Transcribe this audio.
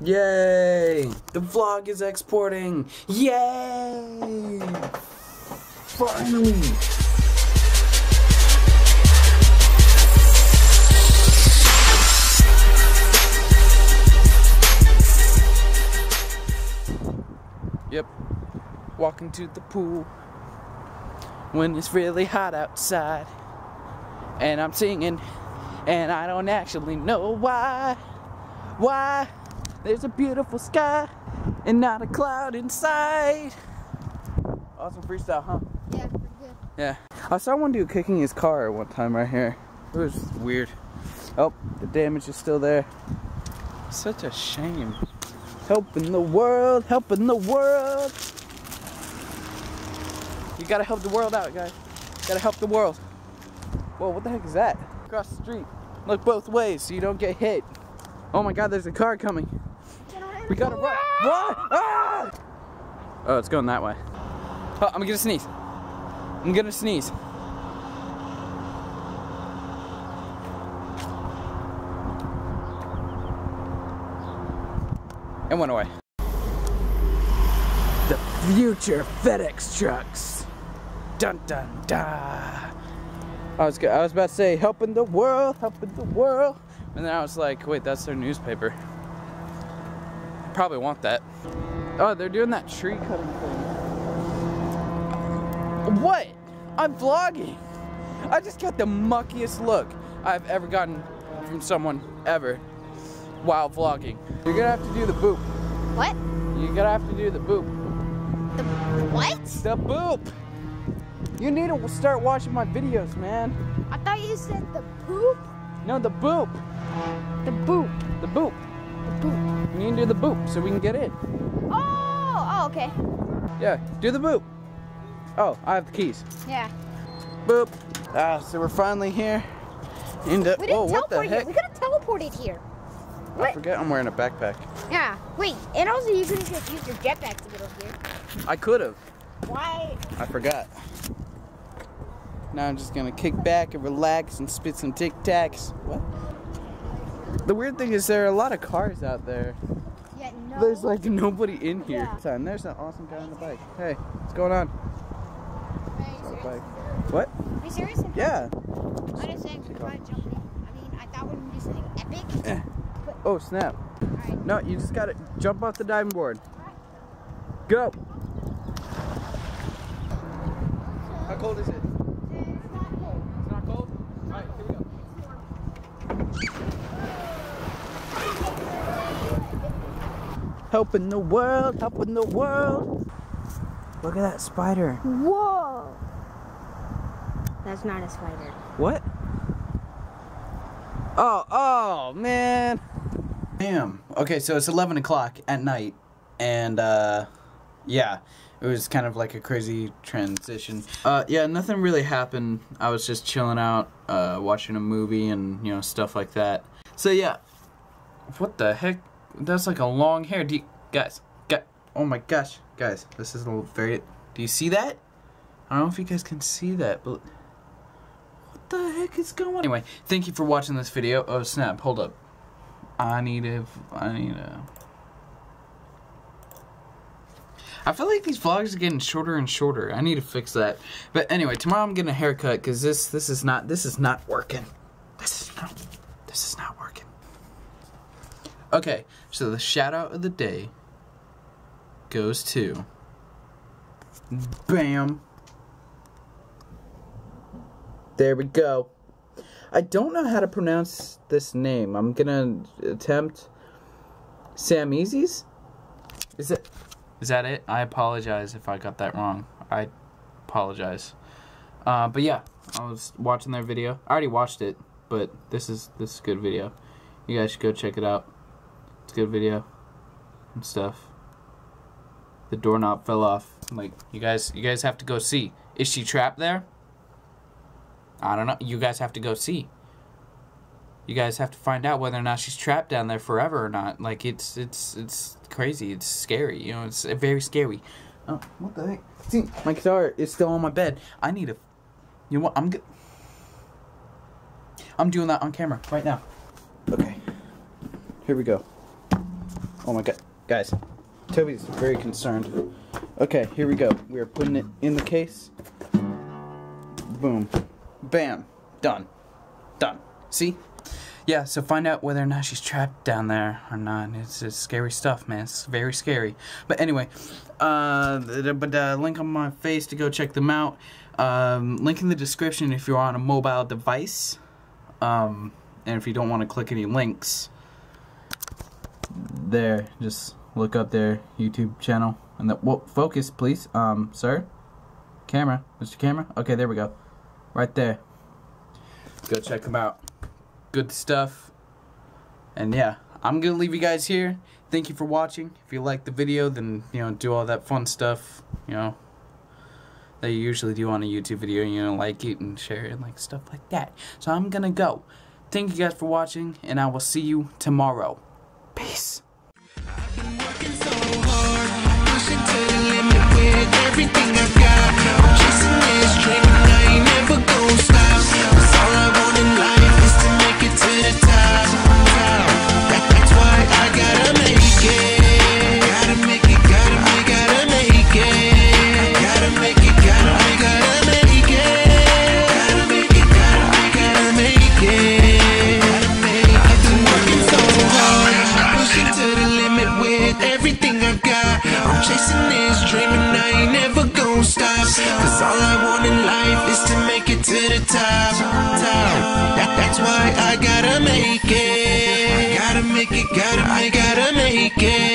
Yay! The vlog is exporting! Yay! Finally! Yep. Walking to the pool when it's really hot outside. And I'm singing, and I don't actually know why. Why? There's a beautiful sky and not a cloud in sight. Awesome freestyle, huh? Yeah, pretty good. Yeah. I saw one dude kicking his car one time right here. It was weird. Oh, the damage is still there. Such a shame. Helping the world, helping the world. You gotta help the world out, guys. You Gotta help the world. Whoa, what the heck is that? Across the street. Look both ways so you don't get hit. Oh my god, there's a car coming. We gotta run. Run! Ah! Oh, it's going that way. Oh, I'm gonna sneeze. I'm gonna sneeze. And went away. The future FedEx trucks. Dun dun dun. I was I was about to say helping the world, helping the world, and then I was like, wait, that's their newspaper. Probably want that. Oh, they're doing that tree cutting thing. What? I'm vlogging. I just got the muckiest look I've ever gotten from someone ever while vlogging. You're gonna have to do the boop. What? You're gonna have to do the boop. The what? The boop. You need to start watching my videos, man. I thought you said the poop. No, the boop. The boop. The boop. Do the boop so we can get in. Oh, oh, okay. Yeah, do the boop. Oh, I have the keys. Yeah. Boop. Ah, so we're finally here. In the, We didn't whoa, what the teleport here. heck? We could have teleported here. I What? forget I'm wearing a backpack. Yeah. Wait, and also you could have just used your jetpack to get over here. I could have. Why? I forgot. Now I'm just gonna kick back and relax and spit some tic tacs. What? The weird thing is there are a lot of cars out there. Yeah, no. There's like nobody in here. Yeah. Son, there's an awesome guy on the bike. Hey, what's going on? Are you serious? bike. What? Are you serious? Yeah. I didn't say we might jump. I mean, I thought we were gonna something epic. Eh. Oh snap! Alright. No, you just gotta jump off the diving board. Go. How cold is it? It's not cold. It's not cold. All right, here we go. Helping the world, helping the world. Look at that spider. Whoa. That's not a spider. What? Oh, oh, man. Damn. Okay, so it's 11 o'clock at night, and, uh, yeah, it was kind of like a crazy transition. Uh, yeah, nothing really happened. I was just chilling out, uh, watching a movie and, you know, stuff like that. So, yeah. What the heck? That's like a long hair. Do you, guys, got, oh my gosh, guys, this is a little very, do you see that? I don't know if you guys can see that, but what the heck is going on? Anyway, thank you for watching this video. Oh snap, hold up. I need a. I need a. I feel like these vlogs are getting shorter and shorter. I need to fix that. But anyway, tomorrow I'm getting a haircut because this this is not this is not working. This is not this is not working. Okay, so the shout out of the day goes to Bam. There we go. I don't know how to pronounce this name. I'm gonna attempt Samizis? Is it is that it? I apologize if I got that wrong. I apologize. Uh, but yeah, I was watching their video. I already watched it, but this is this is a good video. You guys should go check it out. It's a good video and stuff. The doorknob fell off. Like you guys, you guys have to go see. Is she trapped there? I don't know. You guys have to go see. You guys have to find out whether or not she's trapped down there forever or not. Like it's it's it's crazy. It's scary. You know, it's very scary. Oh, what the heck? See, my guitar is still on my bed. I need a. You know what? I'm good. I'm doing that on camera right now. Okay. Here we go. Oh my god, guys. Toby's very concerned. Okay, here we go. We are putting it in the case. Boom. Bam. Done. Done. See? Yeah, so find out whether or not she's trapped down there or not. It's, it's scary stuff, man. It's very scary. But anyway, uh, but uh, link on my face to go check them out. Um, link in the description if you're on a mobile device. Um, and if you don't want to click any links, there, just look up their YouTube channel. And the, focus, please. Um, sir? Camera. Mr. Camera? Okay, there we go. Right there. Go check them out. Good stuff. And yeah, I'm going to leave you guys here. Thank you for watching. If you like the video, then, you know, do all that fun stuff, you know, that you usually do on a YouTube video. You know, like it and share it and like stuff like that. So I'm going to go. Thank you guys for watching, and I will see you tomorrow. Peace. Everything I got. why I gotta make it. Gotta make it, gotta, I gotta make it.